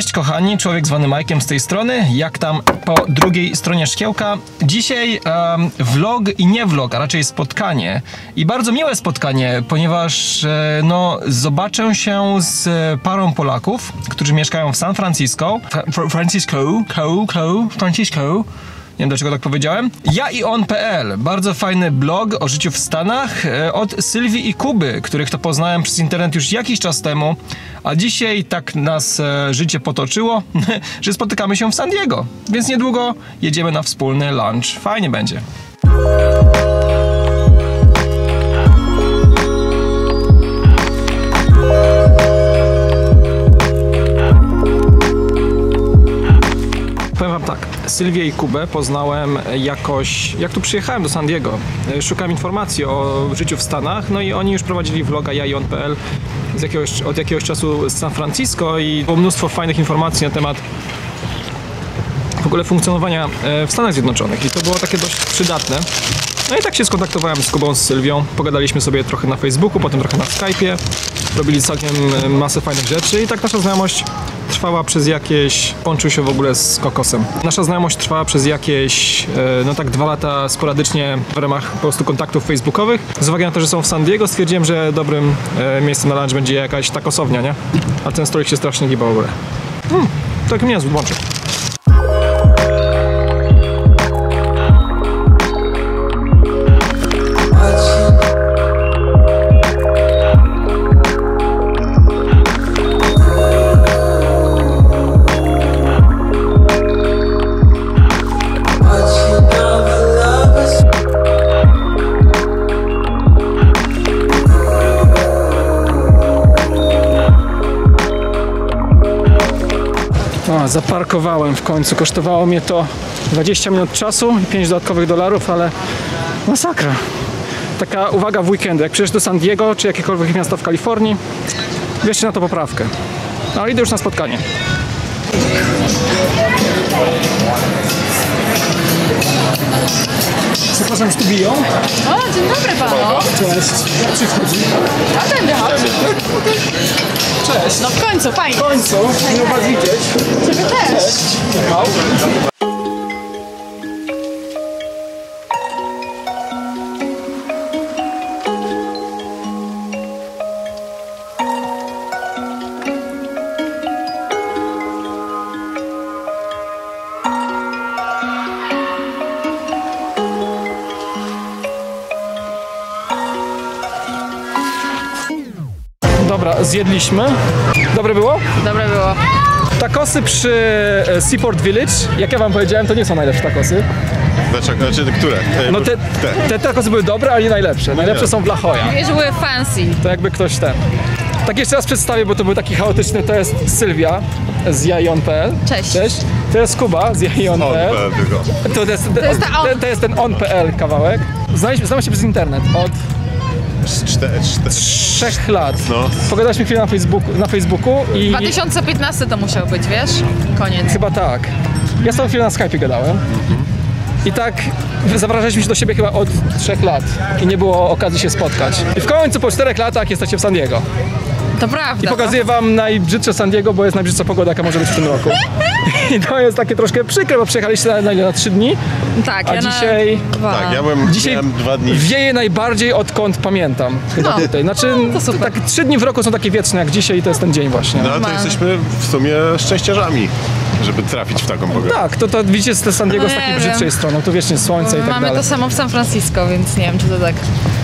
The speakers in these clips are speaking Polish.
Cześć kochani, człowiek zwany Majkiem z tej strony, jak tam po drugiej stronie szkiełka. Dzisiaj em, vlog i nie vlog, a raczej spotkanie. I bardzo miłe spotkanie, ponieważ e, no, zobaczę się z parą Polaków, którzy mieszkają w San Francisco. Fra Fra- Francisco, co, co, Francisco. Wiem dlaczego tak powiedziałem. Ja i on.pl. Bardzo fajny blog o życiu w Stanach e, od Sylwii i Kuby, których to poznałem przez internet już jakiś czas temu. A dzisiaj tak nas e, życie potoczyło, że spotykamy się w San Diego. Więc niedługo jedziemy na wspólny lunch. Fajnie będzie. Sylwię i Kubę poznałem jakoś, jak tu przyjechałem do San Diego. E, Szukałem informacji o życiu w Stanach, no i oni już prowadzili vloga ja i on.pl z jakiegoś, od jakiegoś czasu z San Francisco i było mnóstwo fajnych informacji na temat w ogóle funkcjonowania e, w Stanach Zjednoczonych i to było takie dość przydatne. No i tak się skontaktowałem z Kubą, z Sylwią, pogadaliśmy sobie trochę na Facebooku, potem trochę na Skype'ie, robili całkiem e, masę fajnych rzeczy i tak nasza znajomość trwała przez jakieś... Połączył się w ogóle z Kokosem. Nasza znajomość trwała przez jakieś, e, no tak dwa lata sporadycznie w ramach po prostu kontaktów facebookowych. Z uwagi na to, że są w San Diego stwierdziłem, że dobrym e, miejscem na lunch będzie jakaś takosownia, nie? A ten stolik się strasznie giba w ogóle. Hmm, tak mnie włączył. Zaparkowałem w końcu. Kosztowało mnie to 20 minut czasu i 5 dodatkowych dolarów, ale masakra. Taka uwaga w weekendy. Jak przyjeżdżasz do San Diego czy jakiekolwiek miasto w Kalifornii, bierzcie na to poprawkę. No idę już na spotkanie. Przepraszam, biją. O, dzień dobry panu. Cześć. Jak się wchodzi? A tędy chodź. Cześć. No w końcu, fajnie. W końcu, miło was widzieć. Ciebie też. Michał. Zjedliśmy. Dobre było? Dobre było. Takosy przy e, Seaport Village, jak ja wam powiedziałem, to nie są najlepsze takosy. Dlaczego? Znaczy, które? E, No bo- te, te takosy były dobre, ale nie najlepsze. Najlepsze nie. są w La Jolla. Wiesz, były fancy. To jakby ktoś ten. Tak jeszcze raz przedstawię, bo to był taki chaotyczny. To jest Sylwia z jajon.pl. Cześć. Cześć. To jest Kuba z jajon.pl. To jest, to, on. to jest ten on.pl kawałek. Znaliśmy, znamy się przez internet od Trzech lat. No. Pogadaliśmy chwilę na Facebooku, na Facebooku i 2015 to musiał być, wiesz? Koniec. chyba tak. Ja z tą chwilę na Skype gadałem. I tak zapraszaliśmy się do siebie chyba od trzech lat i nie było okazji się spotkać. I w końcu po czterech latach jesteście w San Diego. To prawda. I pokazuję wam najbrzydsze San Diego, bo jest najbrzydsza pogoda, jaka może być w tym roku. I to jest takie troszkę przykre, bo przyjechaliście na, na, na trzy dni, No. Tak, a ja dzisiaj, Na... Dwa. Tak, ja byłem, dzisiaj dwa dni. wieje najbardziej odkąd pamiętam. Chyba No. tutaj. Znaczy, No, to super. tak trzy dni w roku są takie wieczne jak dzisiaj i to jest ten dzień właśnie. No ale to jesteśmy w sumie szczęściarzami, żeby trafić w taką pogodę. Tak, to, to widzicie z San Diego z No takiej brzydszej wiem. stroną, tu wiecznie słońce i tak Mamy dalej. to samo w San Francisco, więc nie wiem, czy to tak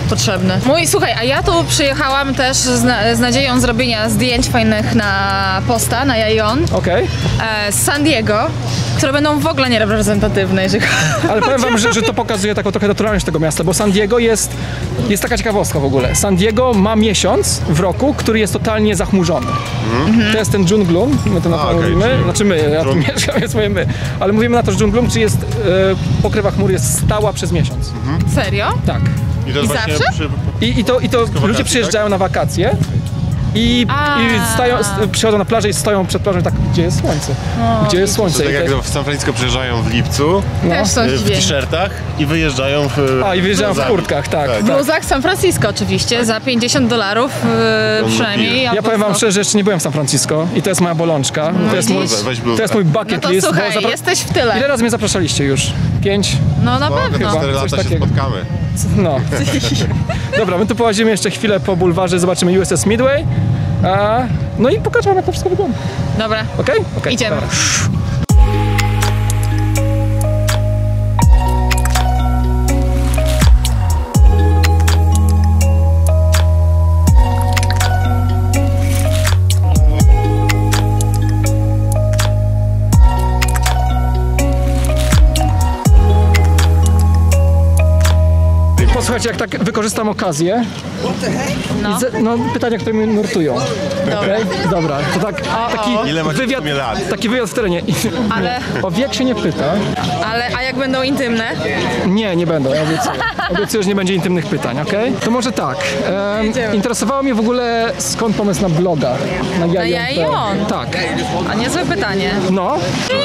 potrzebne. Mój, słuchaj, a ja tu przyjechałam też z, na, z nadzieją zrobienia zdjęć fajnych na posta, na Jajon, Okej, e, z San Diego, które będą w ogóle niereprezentatywne, jeżeli ale powiem wam, że, że to pokazuje taką trochę naturalność tego miasta, bo San Diego jest, jest taka ciekawostka w ogóle. San Diego ma miesiąc w roku, który jest totalnie zachmurzony. To jest ten Dżunglum, my to na to okej, mówimy, czyli znaczy my, ja tu mieszkam, jest moje my, ale mówimy na to, że Dżunglum, czy jest e, pokrywa chmur jest stała przez miesiąc. Serio? Tak. I to I zawsze? przy... I, i to, i to ludzie przyjeżdżają na wakacje I, A. i stają, st- przychodzą na plażę i stoją przed plażą i tak, gdzie jest słońce? gdzie jest To słońce? tak I jak te- w San Francisco przyjeżdżają w lipcu Też są y, w t-shirtach i wyjeżdżają w A, i wyjeżdżają w kurtkach, tak. Tak. W bluzach San Francisco oczywiście, za 50 dolarów yy, przynajmniej. Ja albo powiem wam 100. szczerze, że jeszcze nie byłem w San Francisco i to jest moja bolączka. To jest mój, to jest mój No bucket to list. słuchaj, zapra- jesteś w Ile tyle. razy mnie zapraszaliście już? Pięć? No na No, pewno. za 4 Coś lata się takiego. spotkamy. No. Dobra, my tu połazimy jeszcze chwilę po bulwarze, zobaczymy USS Midway. A, no i pokażę wam, jak to wszystko wygląda. Dobra. Okej? Okej, Idziemy. dobra. Posłuchajcie, jak tak wykorzystam okazję. No. I ze- no pytania, które mnie nurtują. Okej? Dobra, to tak, taki Ile macie wywiad, lat? taki wywiad w terenie. Ale, O wiek się nie pyta. ale, a jak będą intymne? Nie, nie będą, ja obiecuję. Obiecuję, że nie będzie intymnych pytań, okej? To może tak. Jedziemy. interesowało mnie w ogóle skąd pomysł na bloga. Na Jajon. Jajon? Tak. A niezłe pytanie. No.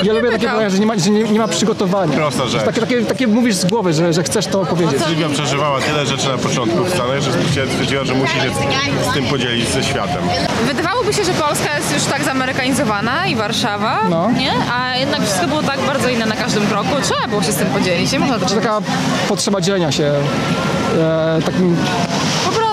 Ja lubię takie pytania, że nie ma, że nie, nie ma przygotowania. Prosta rzecz. Takie, takie, takie mówisz z głowy, że, że chcesz to powiedzieć. Sylwia przeżywała tyle rzeczy na początku w Stanach, że stwierdziła, że musi się z, tym podzielić ze światem. Wydawałoby się, że Polska jest już tak zamerykanizowana i Warszawa, No. nie? A jednak wszystko było tak bardzo inne na każdym kroku. Trzeba było się z tym podzielić, nie można to Taka potrzeba dzielenia się e, takim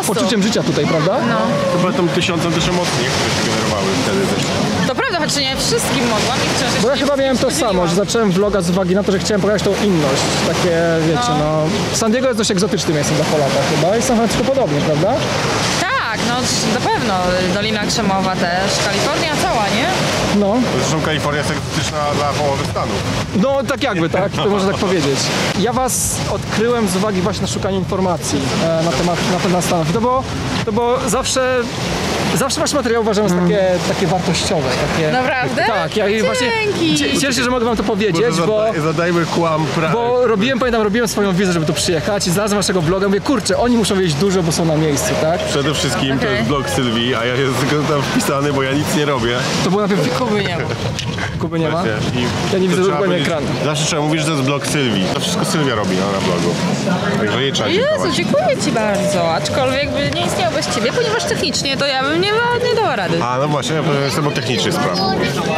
poczuciem życia tutaj, prawda? No. Chyba tą tysiącem też emocji, które się generowały wtedy też. To prawda, choć nie wszystkim mogłam i wciąż Bo ja chyba miałem to samo, że zacząłem vloga z uwagi na to, że chciałem pokazać tą inność. Takie, wiecie, no... San Diego jest dość egzotycznym miejscem dla Polaka chyba i San Francisco podobnie, prawda? No na pewno. Dolina Krzemowa też. Kalifornia cała, nie? No, Zresztą Kalifornia jest egzotyczna dla połowy Stanów. no tak jakby, tak? To można tak powiedzieć. Ja was odkryłem z uwagi właśnie na szukanie informacji e, na temat, na temat Stanów. To było, to było zawsze... Zawsze wasze materiały uważam za takie, takie wartościowe. Takie, Naprawdę? Tak, ja właśnie Dzięki. cie- cieszę się, że mogę wam to powiedzieć, Bo bo... zada- zadajmy kłam pra... Bo robiłem, pamiętam, robiłem swoją wizę, żeby tu przyjechać i znalazłem waszego bloga. Mówię, kurczę, oni muszą wiedzieć dużo, bo są na miejscu, tak? Przede wszystkim to Okej. jest blog Sylwii, a ja jestem tylko tam wpisany, bo ja nic nie robię. To było najpierw... Kuby nie ma. Kuby nie ma? Ja nie to widzę dokładnie ekranu. Zawsze trzeba mówić, że to jest blog Sylwii. To wszystko Sylwia robi no, na blogu. Także jej trzeba Jezu, dziękować. dziękuję Ci bardzo. Aczkolwiek by nie istniał bez Ciebie, ponieważ technicznie to ja bym nie, nie dała rady. A no właśnie, ja jestem od technicznych spraw.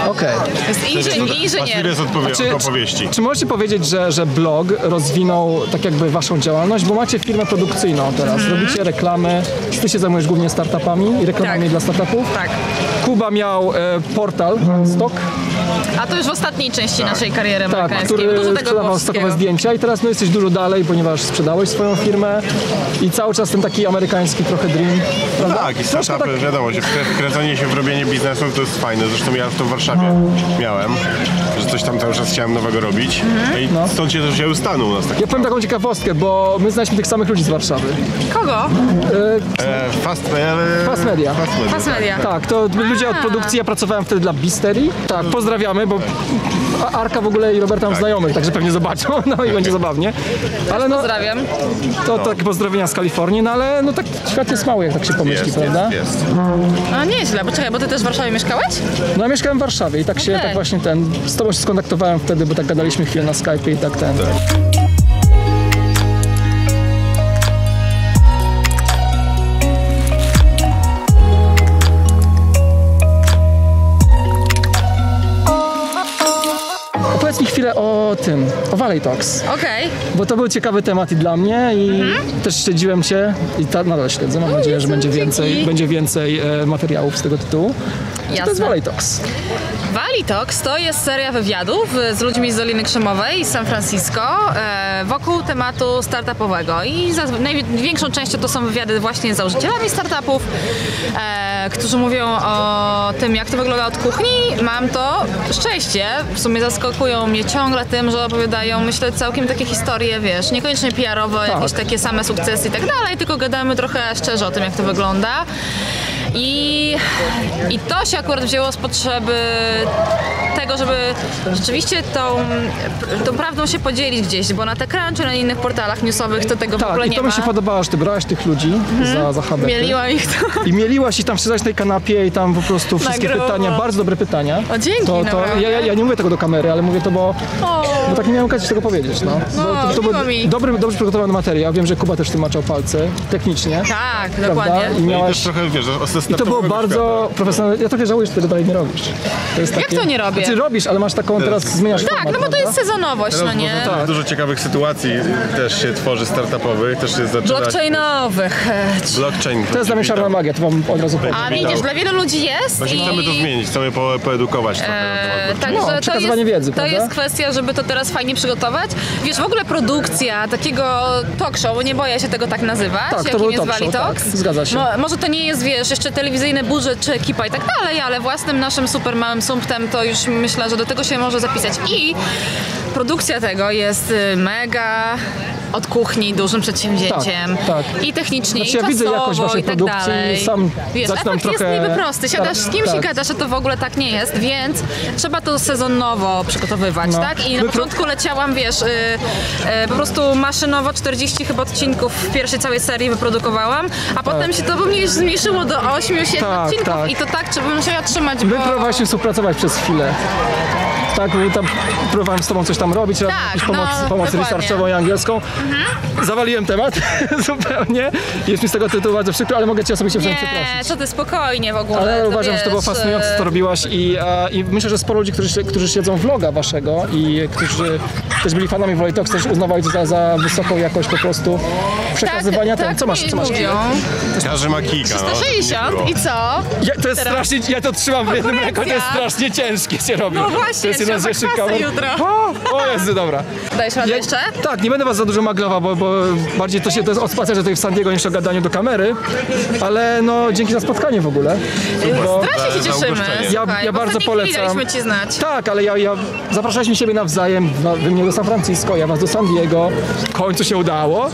Okej. Jest inżynier. Inżynier. jest odpowie- Czy, opowieści. czy możecie powiedzieć, że, że blog rozwinął tak jakby waszą działalność, bo macie firmę produkcyjną teraz, robicie reklamy, ty się zajmujesz głównie startupami i reklamami Tak. dla startupów. Tak. Kuba miał e, portal Stock, A to już w ostatniej części naszej kariery tak, amerykańskiej. który Dużo tego sprzedawał było wszystkiego. zdjęcia i teraz no, jesteś dużo dalej, ponieważ sprzedałeś swoją firmę i cały czas ten taki amerykański trochę dream, prawda? Tak, i Troszkę startupy, tak- wiadomo, że wkrę- wkręcenie się w robienie biznesu to jest fajne. Zresztą ja to w Warszawie miałem, że coś tam cały czas chciałem nowego robić. I stąd się też wzięły Stanu u nas tak. Ja powiem taką ciekawostkę, bo my znaliśmy tych samych ludzi z Warszawy. Kogo? E, fast, e, Fast Media. Fast media. Fast Media. Tak, to ludzie od produkcji, ja pracowałem wtedy dla Bisterii. Tak, pozdrawiamy, bo Arka w ogóle i Roberta mam znajomych, także pewnie zobaczą, no i będzie zabawnie. Ale no, Pozdrawiam. to takie pozdrowienia z Kalifornii, no ale no tak świat jest mały, jak tak się pomyśli, Jest, prawda? jest, jest. A nieźle, bo czekaj, bo ty też w Warszawie mieszkałeś? No ja mieszkałem w Warszawie i tak się, Okej. tak właśnie ten, z tobą się skontaktowałem wtedy, bo tak gadaliśmy chwilę na Skype i tak ten. Chwilę o tym, o Valley Talks, Okej. bo to był ciekawy temat i dla mnie i Mhm. też śledziłem cię i ta, nadal śledzę, mam nadzieję, że będzie więcej, będzie więcej e, materiałów z tego tytułu. Co to jest Jasne. Valley Talks to jest seria wywiadów e, z ludźmi z Doliny Krzemowej, z San Francisco, e, wokół tematu startupowego. I największą częścią to są wywiady właśnie z założycielami startupów, e, którzy mówią o tym, jak to wygląda od kuchni. Mam to szczęście, w sumie zaskakują mnie ciągle tym, że opowiadają, myślę, całkiem takie historie, wiesz, niekoniecznie PR-owe, jakieś takie same sukcesy i tak dalej, tylko gadamy trochę szczerze o tym, jak to wygląda. I, I to się akurat wzięło z potrzeby tego, żeby rzeczywiście tą, tą prawdą się podzielić gdzieś, bo na TechCrunch czy na innych portalach newsowych to tego w Tak, ogóle i nie to ma. mi się podobało, że ty brałaś tych ludzi za, za habety. Mieliłam ich to. I mieliłaś i tam siedziałaś na tej kanapie i tam po prostu wszystkie pytania, bardzo dobre pytania. O, dzięki, To, to, ja, ja, ja nie mówię tego do kamery, ale mówię to, bo, O, bo tak nie miałem okazji tego powiedzieć. No. No, Bo to, to był mi. dobry, dobrze przygotowany materiał. Wiem, że Kuba też tym maczał palce technicznie. tak, Prawda? dokładnie. I No i miałaś... też trochę, wiesz, I to było bardzo profesjonalne. Ja trochę żałuję, że tego dalej nie robisz. To jest Jak to nie robię? Ty robisz, ale masz taką teraz, zmieniasz Tak, format, no bo to jest sezonowość, no nie? Tak. Dużo ciekawych sytuacji też się tworzy startupowych, też się zaczyna... Blockchainowych. Blockchain. To jest dla mnie czarna magia, to wam od razu powiem. A widzisz, dla wielu ludzi jest Właśnie i... chcemy to zmienić, chcemy po, poedukować E, blockchainu. Także No, to, przekazywanie jest, wiedzy, to jest kwestia, żeby to teraz fajnie przygotować. Wiesz, w ogóle produkcja takiego talk show, bo nie boję się tego tak nazywać, Tak, to jakim był jest talk Valley show, Talks. tak, zgadza się. Mo, może to nie jest, wiesz, jeszcze telewizyjny budżet czy ekipa i tak dalej, ale własnym naszym super małym sumptem to już myślę, że do tego się może zapisać. I produkcja tego jest y, mega od kuchni dużym przedsięwzięciem. Tak, tak. I technicznie, Znaczy, i ja widzę czasowo, jakość waszej i tak produkcji, dalej. sam Wiesz, zaczynam efekt trochę- jest niby prosty. Siadasz z kimś tak. i gadasz, a to w ogóle tak nie jest, więc trzeba to sezonowo przygotowywać, No. tak? I na My początku leciałam, wiesz, y, y, po prostu maszynowo 40 chyba odcinków w pierwszej całej serii wyprodukowałam, a potem się to mnie już zmniejszyło do 8, 7 Tak, odcinków tak. i to tak trzeba musiała trzymać, My bo... próbowaliśmy współpracować przez chwilę. Tak, tam próbowałem z tobą coś tam robić, tak, jakąś pomoc, no, pomoc researchową i angielską. Zawaliłem temat zupełnie. Jest mi z tego tytułu bardzo przykro, ale mogę cię osobiście wziąć przeprosić. Nie, co ty, spokojnie w ogóle. Ale to uważam, że to było wiesz, fascynujące, co to y, robiłaś i, e, i myślę, że sporo ludzi, którzy, którzy śledzą vloga waszego i którzy też byli fanami Talks, też uznawali to za, za wysoką jakość po prostu przekazywania tak, ten. Co masz? Co masz? mówią. Każdy ma kika, no. żeby nie 160 było. i co? Ja, to jest Teraz- strasznie, ja to trzymam w jednym ręku, to jest strasznie ciężkie się robi. No właśnie, to jest jedna z kamer. jutro. O, o Jezu, dobra. Dajesz radę Ja- jeszcze? Tak, nie będę was za dużo maglował, bo, bo bardziej to się to jest o spacerze tutaj w San Diego niż o gadaniu do kamery, ale no dzięki za spotkanie w ogóle. Bo, Strasznie się za cieszymy. ugoszczenie. Ja- Słuchaj, ja bo bardzo chwili polecam. Daliśmy ci znać. tak, ale ja, ja zapraszaliśmy siebie nawzajem, no, wy mnie do San Francisco, ja was do San Diego, w końcu się udało.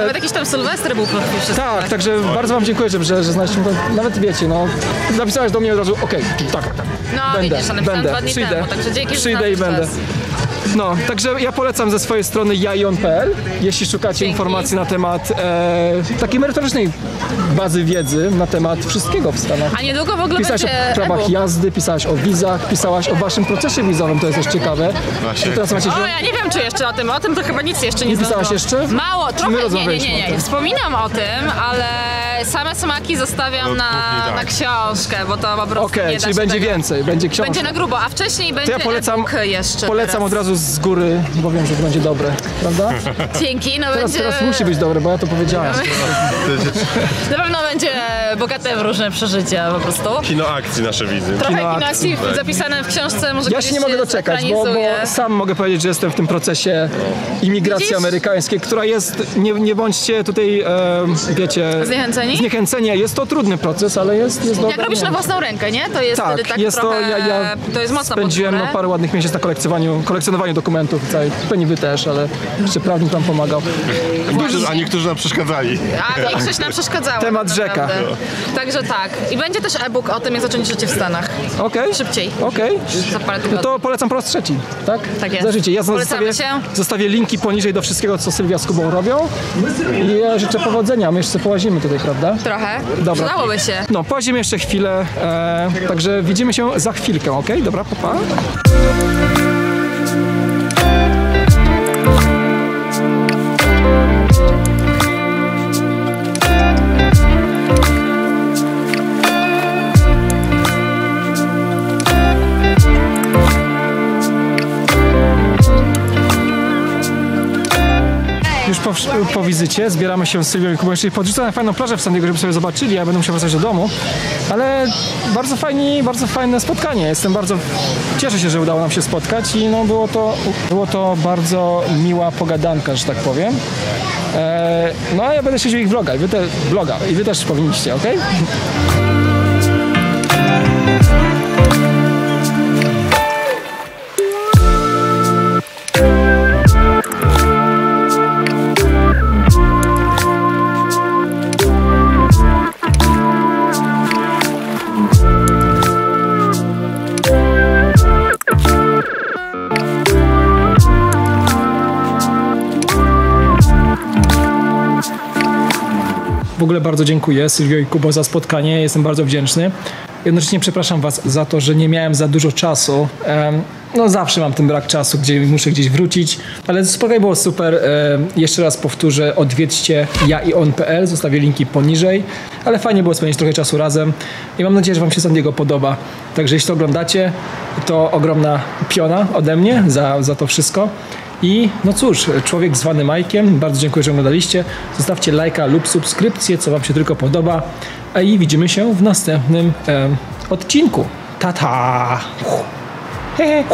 Nawet jakiś tam Sylwester był po wszystkim. Tak, także bardzo wam dziękuję, że, że, że znaleźliśmy nawet wiecie, no, napisałeś do mnie od razu, okej, tak, tak, tak. No będę, widzisz, będę, dwa dni przyjdę, temu, także dzięki, przyjdę i będę. czas. No, także ja polecam ze swojej strony jaion.pl, jeśli szukacie Dzięki. informacji na temat e, takiej merytorycznej bazy wiedzy na temat wszystkiego w Stanach. A niedługo w ogóle Pisałaś będzie o prawach e-book. jazdy, pisałaś o wizach, pisałaś o waszym procesie wizowym, to jest też ciekawe. Właśnie. Teraz macie O, ja nie wiem, czy jeszcze o tym. O tym to chyba nic jeszcze nie, Nie pisałaś jeszcze? Mało, trochę. Nie, nie, nie, nie. Wspominam o tym, ale same smaki zostawiam No, na, tak. na książkę, bo to po prostu Okej, czyli się będzie tego... więcej, będzie książka. Będzie na grubo, a wcześniej To będzie ja polecam, e-book jeszcze polecam teraz. od razu z góry, bo wiem, że to będzie dobre, prawda? Dzięki, no Teraz, będzie... teraz musi być dobre, bo ja to powiedziałem. Na pewno będzie bogate w różne przeżycia po prostu. Kino akcji nasze wizy. Trochę Kino akcji, akcji zapisane w książce, może Ja się nie mogę doczekać, bo, bo sam mogę powiedzieć, że jestem w tym procesie imigracji Widzisz? amerykańskiej, która jest, nie, nie bądźcie tutaj, e, wiecie... Zniechęceni? Zniechęceni. Jest to trudny proces, ale jest, jest do Jak robisz na własną rękę, nie? To jest Tak, wtedy tak jest to, trochę... ja, ja to jest mocno spędziłem no, parę ładnych miesięcy na kolekcjonowaniu, kolekcjonowaniu dokumentów i całej, pewnie wy też, ale jeszcze prawnik wam pomagał. A niektórzy nam przeszkadzali. A większość nam przeszkadzała. Temat rzeka. Także tak. I będzie też e-book o tym, jak zacząć życie w Stanach. Okej? Szybciej. Okej. Za parę No to polecam po raz trzeci, tak? Tak jest. Za życie. Ja zostawię, się. zostawię linki poniżej do wszystkiego, co Sylwia z Kubą robią i ja życzę powodzenia. My jeszcze połazimy tutaj, prawda? Trochę. Dobra. Przydałoby się. No, połazimy jeszcze chwilę, e, także widzimy się za chwilkę, ok? Dobra, papa. Już po, po wizycie zbieramy się z Sylwią i Kubą, czyli podrzucę na fajną plażę w San Diego, żeby sobie zobaczyli, ja będę musiał wracać do domu, ale bardzo fajnie, bardzo fajne spotkanie. Jestem bardzo, cieszę się, że udało nam się spotkać i no było to, było to bardzo miła pogadanka, że tak powiem. E, no a ja będę śledził ich vloga i wy, te, vloga, i wy też powinniście, ok? Bardzo dziękuję Sylwio i Kubo za spotkanie, jestem bardzo wdzięczny. Jednocześnie przepraszam Was za to, że nie miałem za dużo czasu. No zawsze mam ten brak czasu, gdzie muszę gdzieś wrócić, ale spotkanie było super. Jeszcze raz powtórzę, odwiedźcie ja i on.pl, zostawię linki poniżej, ale fajnie było spędzić trochę czasu razem i mam nadzieję, że Wam się San Diego podoba. Także jeśli to oglądacie, to ogromna piona ode mnie za, za to wszystko. I no cóż, człowiek zwany Majkiem, bardzo dziękuję, że oglądaliście. Zostawcie lajka lub subskrypcję, co Wam się tylko podoba. I widzimy się w następnym odcinku. Tata! He.